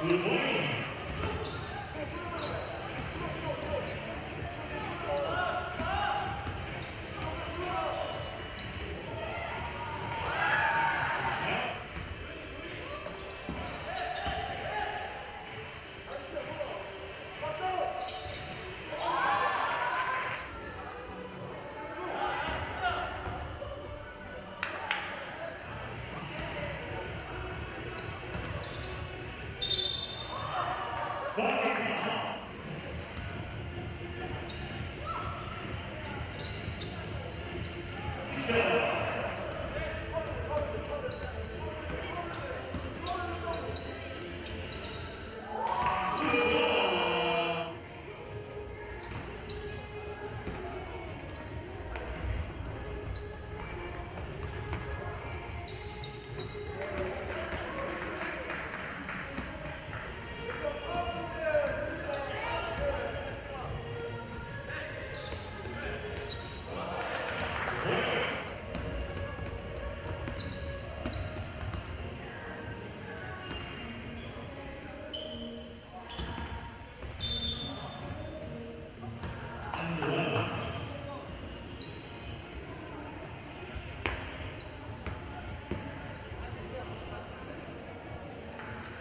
Good morning. Bye.